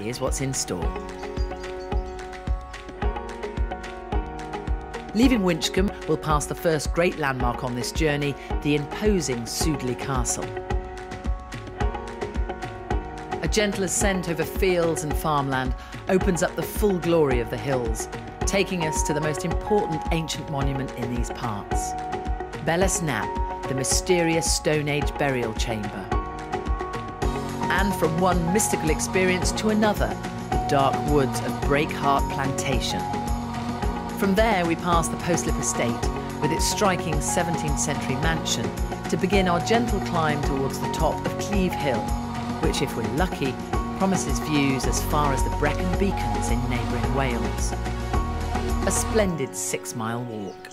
here's what's in store. Leaving Winchcombe, we'll pass the first great landmark on this journey, the imposing Sudeley Castle. A gentle ascent over fields and farmland opens up the full glory of the hills, taking us to the most important ancient monument in these parts. Belas Knap, the mysterious Stone Age burial chamber. And from one mystical experience to another, the dark woods of Breakheart Plantation. From there, we pass the Postlip Estate with its striking 17th century mansion to begin our gentle climb towards the top of Cleeve Hill, which, if we're lucky, promises views as far as the Brecon Beacons in neighbouring Wales. A splendid six mile walk.